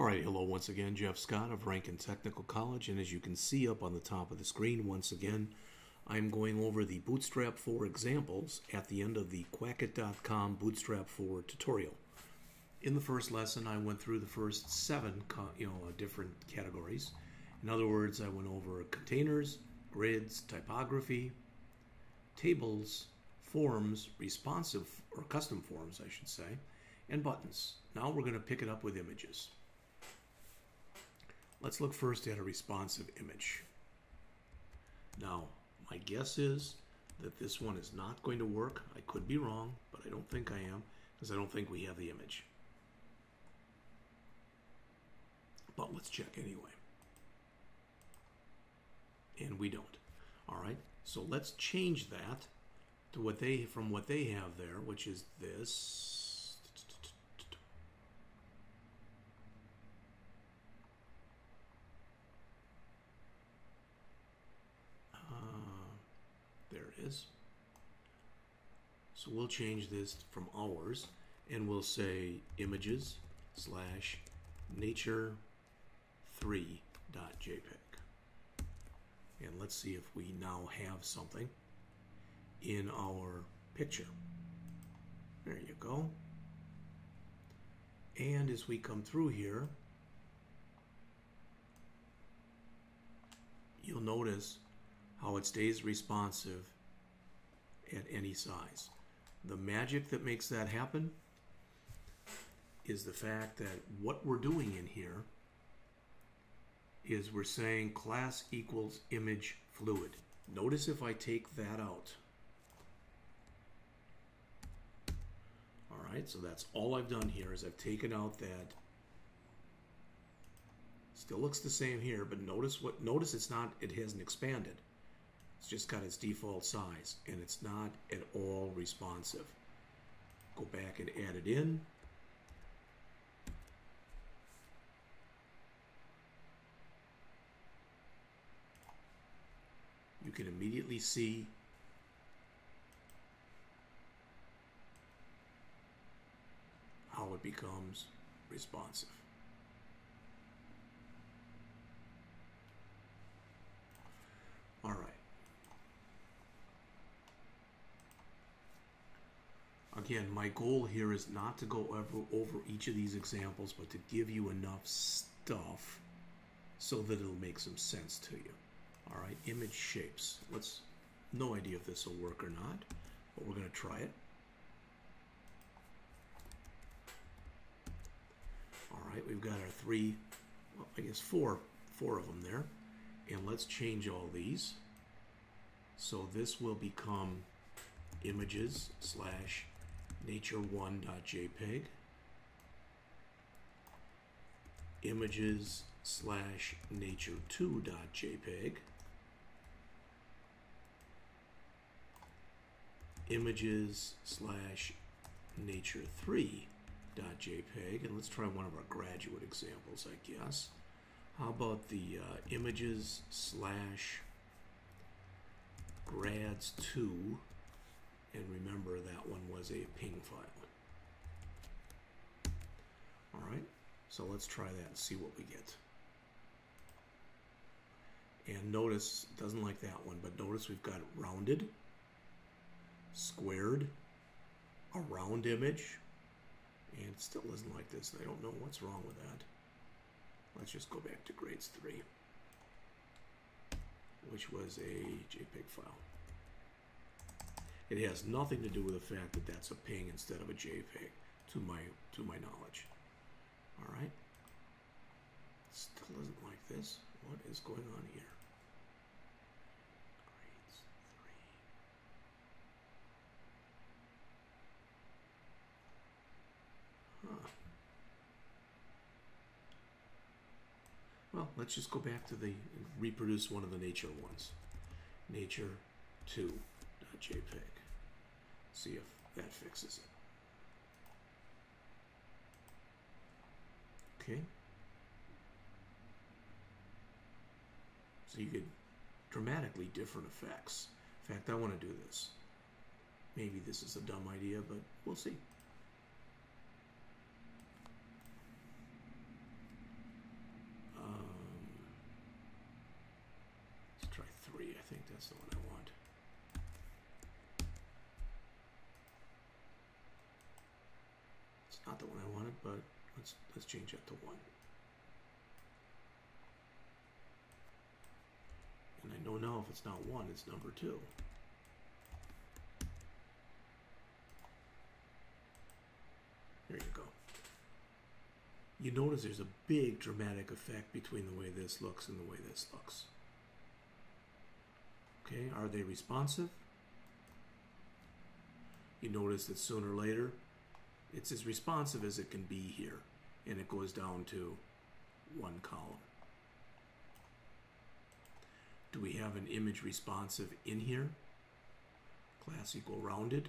All right, hello once again, Jeff Scott of Ranken Technical College, and as you can see up on the top of the screen, once again, I'm going over the Bootstrap 4 examples at the end of the Quackit.com Bootstrap 4 tutorial. In the first lesson, I went through the first seven, you know, uh, different categories. In other words, I went over containers, grids, typography, tables, forms, responsive or custom forms, I should say, and buttons. Now we're going to pick it up with images. Let's look first at a responsive image. Now, my guess is that this one is not going to work. I could be wrong, but I don't think I am because I don't think we have the image. But let's check anyway. And we don't. All right, so let's change that to what they from what they have there, which is this is. So we'll change this from ours and we'll say images slash nature 3.jpg. And let's see if we now have something in our picture. There you go. And as we come through here, you'll notice how it stays responsive at any size. The magic that makes that happen is the fact that what we're doing in here is we're saying class equals image fluid. Notice if I take that out. All right, so that's all I've done here is I've taken out that. Still looks the same here, but notice what notice it's not it hasn't expanded. It's just got its default size and it's not at all responsive. Go back and add it in. You can immediately see how it becomes responsive. All right. Again, my goal here is not to go over, over each of these examples, but to give you enough stuff so that it'll make some sense to you. All right, image shapes. Let's, no idea if this will work or not, but we're going to try it. All right, we've got our three, well, I guess four, four of them there. And let's change all these. So this will become images slash nature1.jpg, images slash nature2.jpg, images slash nature3.jpg, and let's try one of our graduate examples, I guess. How about the uh, images slash grads2 and remember that one was a ping file. Alright, so let's try that and see what we get. And notice, doesn't like that one, but notice we've got rounded, squared, a round image, and it still doesn't like this. I don't know what's wrong with that. Let's just go back to grades 3, which was a JPEG file. It has nothing to do with the fact that that's a ping instead of a JPEG, to my to my knowledge. All right. Still doesn't like this. What is going on here? Huh. Well, let's just go back to the reproduce one of the nature ones. Nature 2.jpg. See if that fixes it. Okay. So you get dramatically different effects. In fact, I want to do this. Maybe this is a dumb idea, but we'll see. Um, let's try three. I think that's the one but let's let's change that to one. And I know now if it's not one, it's number two. There you go. You notice there's a big dramatic effect between the way this looks and the way this looks. Okay, are they responsive? You notice that sooner or later, it's as responsive as it can be here, and it goes down to one column. Do we have an image responsive in here? Class equal rounded.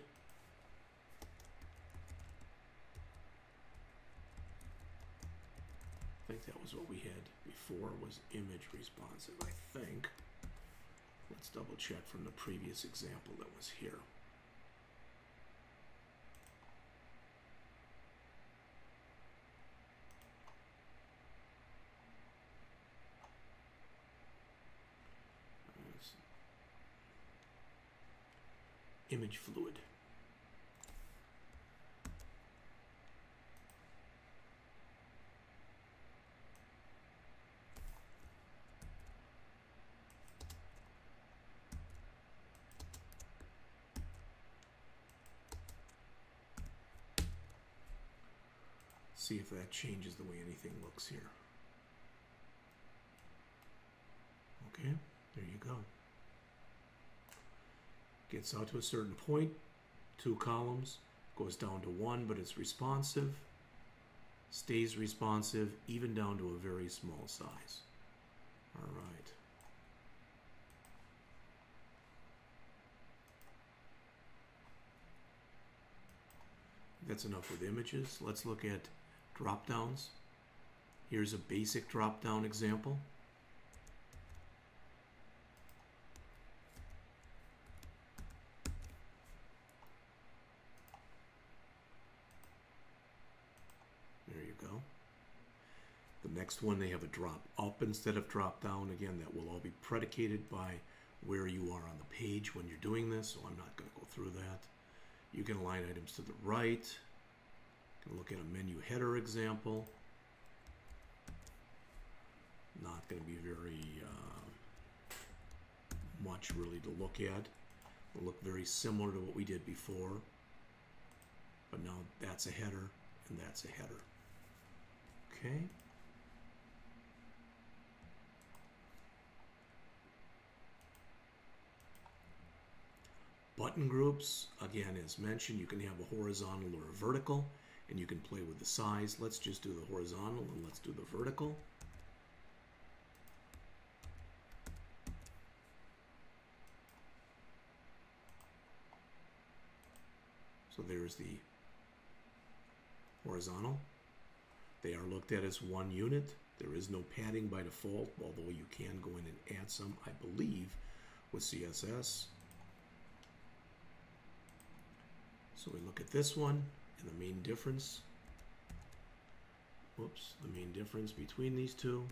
I think that was what we had before was image responsive, I think. Let's double check from the previous example that was here. Fluid. see if that changes the way anything looks here. Okay, there you go. Gets out to a certain point, two columns, goes down to one, but it's responsive, stays responsive, even down to a very small size. All right. That's enough with images. Let's look at drop downs. Here's a basic drop down example. There you go. The next one, they have a drop up instead of drop down. Again, that will all be predicated by where you are on the page when you're doing this, so I'm not going to go through that. You can align items to the right. Can look at a menu header example. Not going to be very uh, much really to look at. It'll look very similar to what we did before. But now that's a header and that's a header. Okay. Button groups, again, as mentioned, you can have a horizontal or a vertical and you can play with the size. Let's just do the horizontal and let's do the vertical. So there's the horizontal. They are looked at as one unit. There is no padding by default, although you can go in and add some, I believe, with CSS. So we look at this one. And the main difference, whoops, the main difference between these two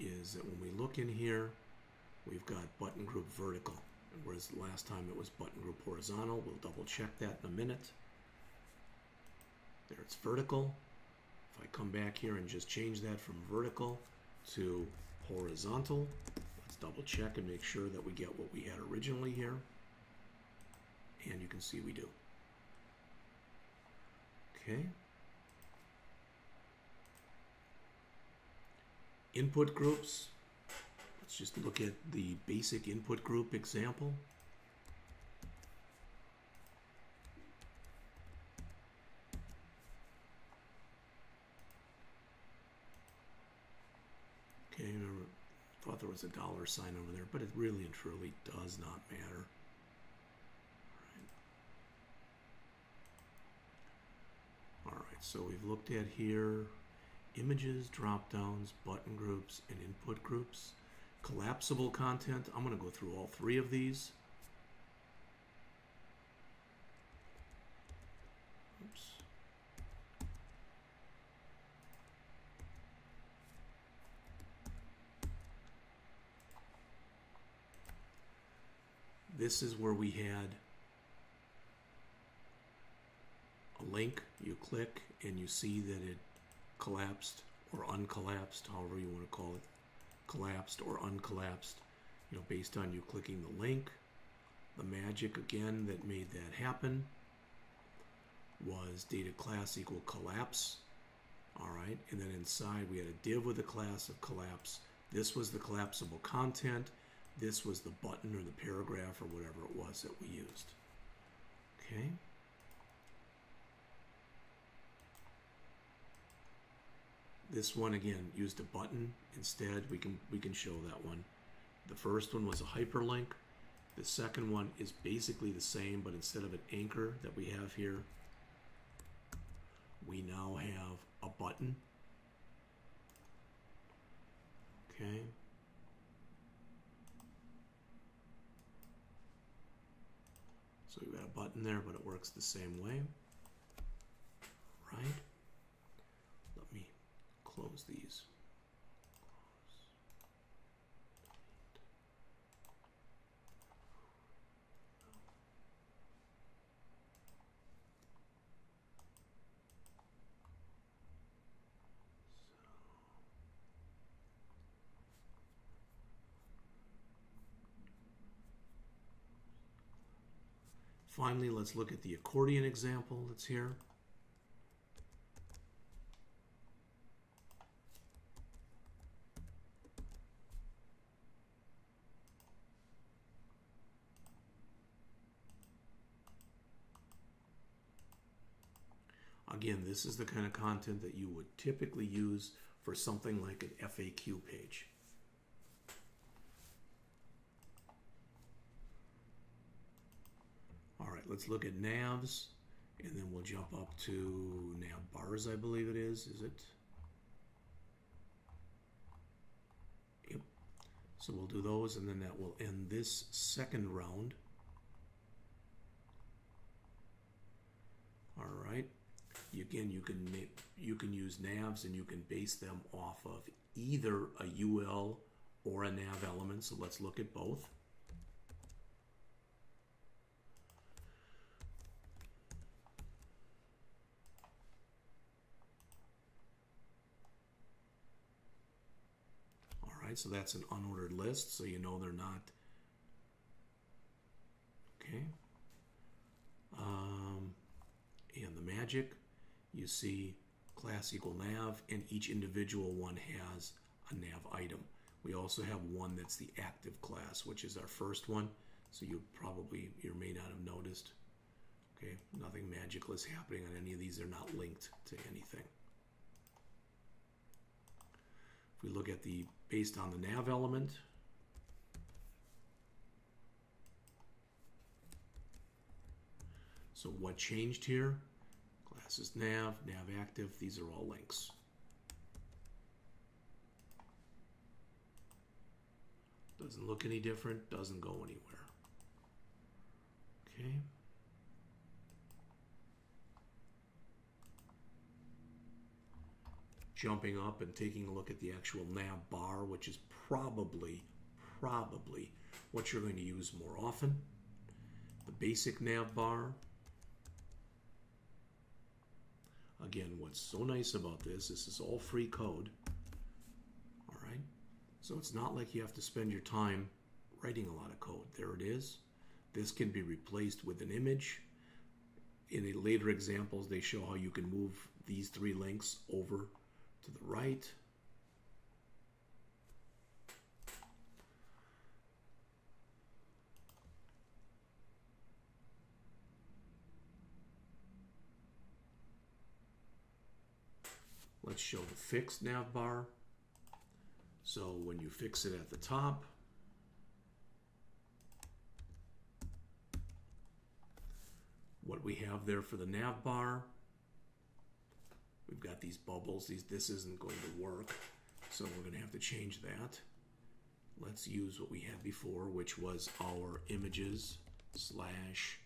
is that when we look in here, we've got button group vertical, whereas last time it was button group horizontal. We'll double check that in a minute. There it's vertical. I come back here and just change that from vertical to horizontal. Let's double check and make sure that we get what we had originally here. And you can see we do. Okay. Input groups. Let's just look at the basic input group example. Okay, I there was a dollar sign over there, but it really and truly does not matter. All right, so we've looked at here images, drop downs, button groups, and input groups. Collapsible content, I'm going to go through all three of these. Oops. This is where we had a link. You click and you see that it collapsed or uncollapsed, however you want to call it, collapsed or uncollapsed, you know, based on you clicking the link. The magic again that made that happen was data class equal collapse. All right, and then inside we had a div with a class of collapse. This was the collapsible content. This was the button or the paragraph or whatever it was that we used. Okay. This one again used a button instead. We can we can show that one. The first one was a hyperlink. The second one is basically the same, but instead of an anchor that we have here, we now have a button. Okay. So we've got a button there, but it works the same way. Right? Let me close these. Finally, let's look at the accordion example that's here. Again, this is the kind of content that you would typically use for something like an FAQ page. All right, let's look at navs, and then we'll jump up to nav bars, I believe it is. Is it? Yep. So we'll do those, and then that will end this second round. All right. Again, you can make, you can use navs, and you can base them off of either a UL or a nav element. So let's look at both. Right? So that's an unordered list, so you know they're not. Okay. Um, and the magic, you see class equal nav, and each individual one has a nav item. We also have one that's the active class, which is our first one. So you probably, you may not have noticed. Okay, nothing magical is happening on any of these. They're not linked to anything. If we look at the based on the nav element, so what changed here? Classes nav, nav active, these are all links. Doesn't look any different, doesn't go anywhere. Okay. Jumping up and taking a look at the actual nav bar, which is probably, probably what you're going to use more often. The basic nav bar. Again, what's so nice about this, this is all free code. All right. So it's not like you have to spend your time writing a lot of code. There it is. This can be replaced with an image. In the later examples, they show how you can move these three links over to the right. Let's show the fixed nav bar. So when you fix it at the top, what we have there for the nav bar We've got these bubbles. These This isn't going to work, so we're going to have to change that. Let's use what we had before, which was our images slash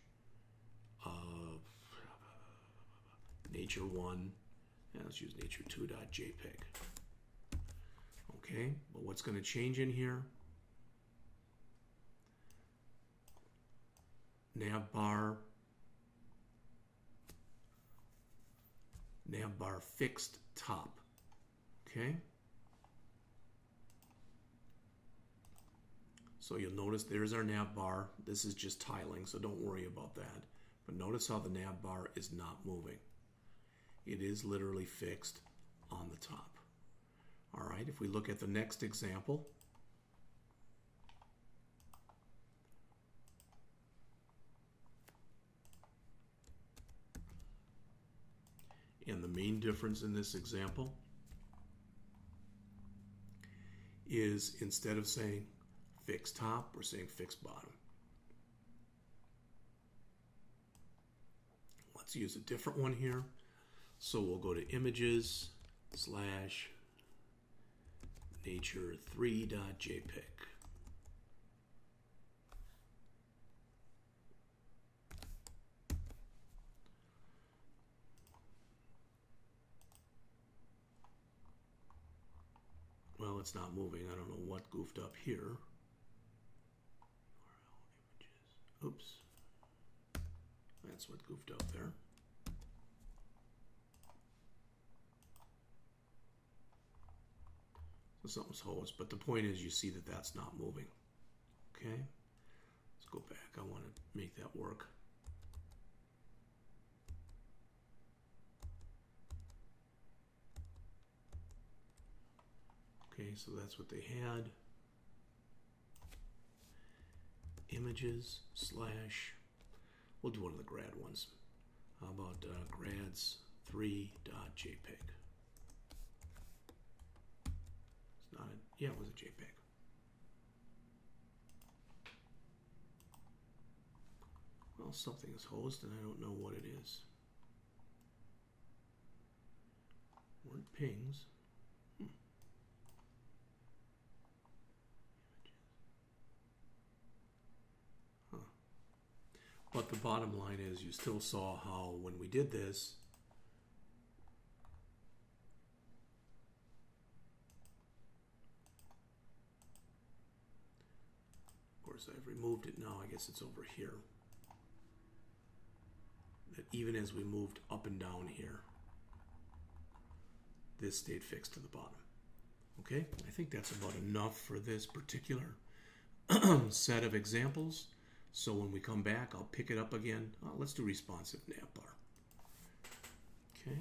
uh, nature1. And let's use nature2.jpg. Okay, but what's going to change in here? nav bar, nav bar fixed top. Okay? So you'll notice there's our nav bar. This is just tiling, so don't worry about that. But notice how the nav bar is not moving. It is literally fixed on the top. All right, if we look at the next example, And the main difference in this example is instead of saying fixed top, we're saying fixed bottom. Let's use a different one here. So we'll go to images slash nature3.jpg. Well, it's not moving. I don't know what goofed up here. Oops. That's what goofed up there. So something's hosed, but the point is you see that that's not moving. Okay? Let's go back. I want to make that work. Okay, so that's what they had. Images slash, we'll do one of the grad ones. How about uh, grads3.jpg? It's not a, yeah, it was a JPEG. Well, something is host and I don't know what it is. Weren't pings. But the bottom line is you still saw how when we did this, of course I've removed it now, I guess it's over here. That even as we moved up and down here, this stayed fixed to the bottom. Okay, I think that's about enough for this particular set of examples. So when we come back, I'll pick it up again. Uh, let's do responsive navbar. Okay.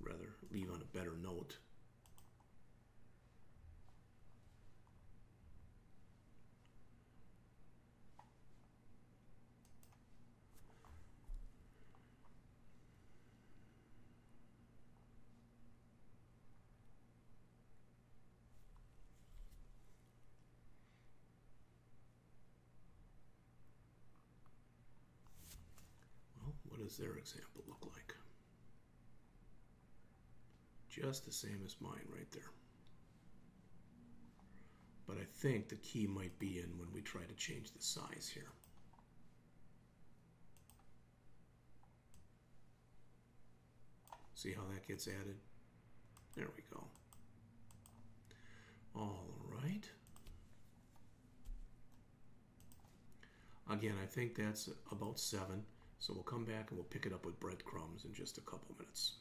Rather leave on a better note. Does their example look like? Just the same as mine right there. But I think the key might be in when we try to change the size here. See how that gets added? There we go. All right. Again, I think that's about seven. So we'll come back and we'll pick it up with breadcrumbs in just a couple minutes.